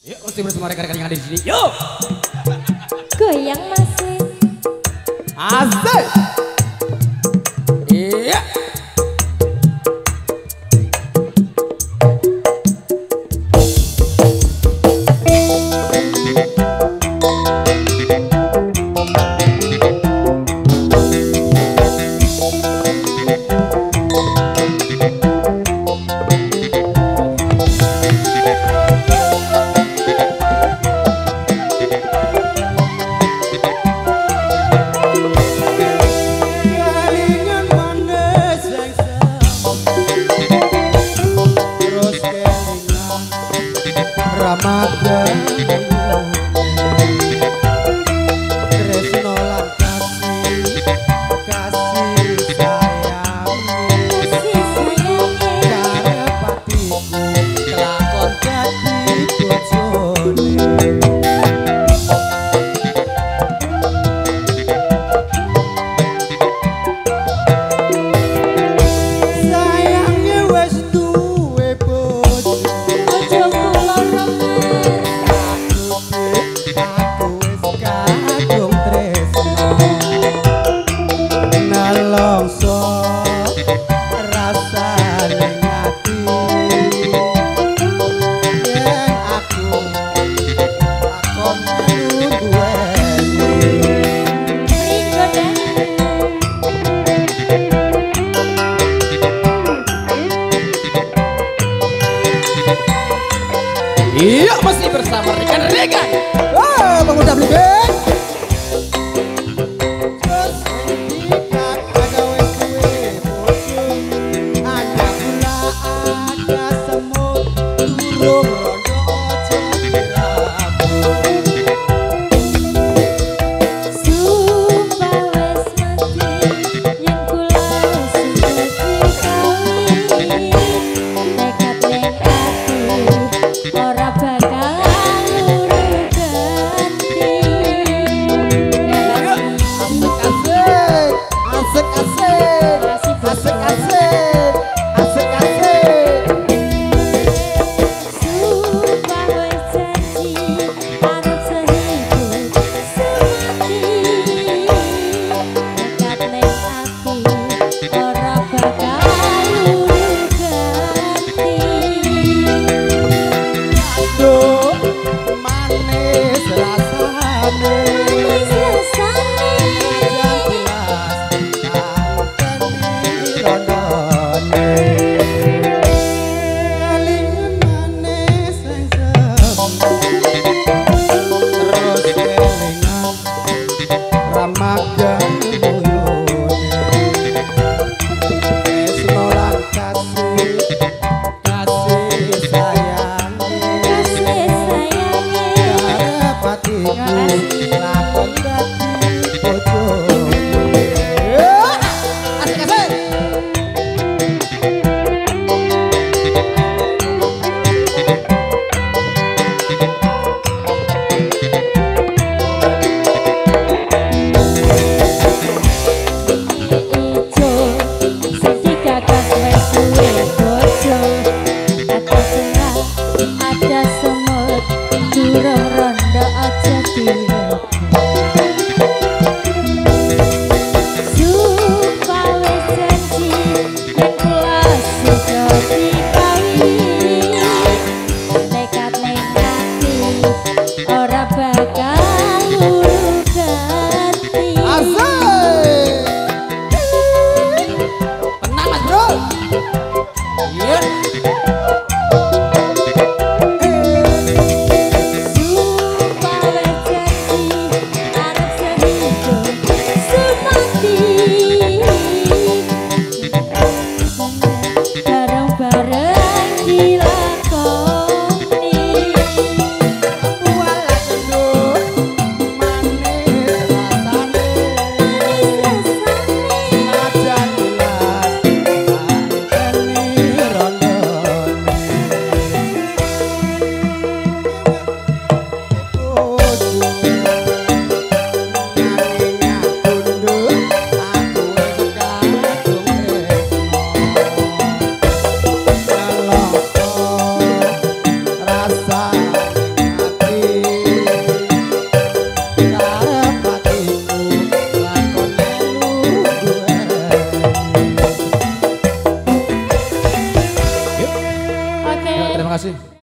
Yuk, mesti bersama rekan-rekan yang ada di sini. Yuk! Goyang masih. Asik! Matra. Yuk masih bersama rekan-rekan Wah, pemuda Blibet Ada gula, semut, Right.